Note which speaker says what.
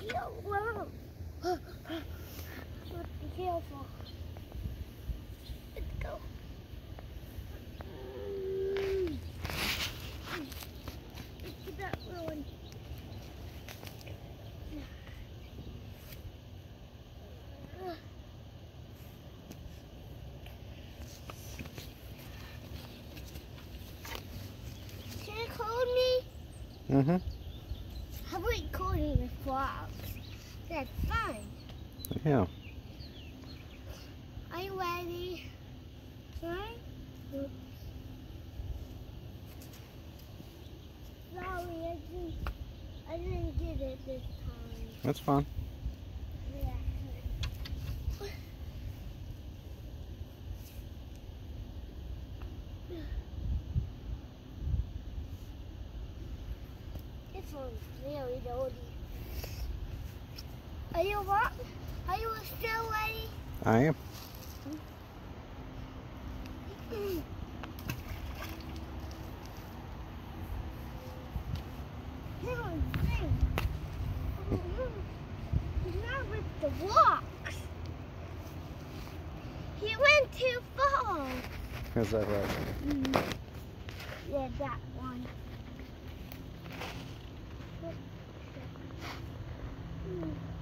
Speaker 1: Whoa. Be careful. Let's go. Look at that. Can you call me?
Speaker 2: Mm-hmm.
Speaker 1: About calling frogs? That's fun.
Speaker 2: Yeah.
Speaker 1: Are you ready? Oops. Sorry, I didn't, I didn't get it this time.
Speaker 2: That's fine.
Speaker 1: Yeah. This one's really dirty. Are you what? Are you still ready?
Speaker 2: I am.
Speaker 1: Here's thing. He's not with the rocks. He went too far.
Speaker 2: Is that right? Mm-hmm.
Speaker 1: Yeah, that one. Hmm.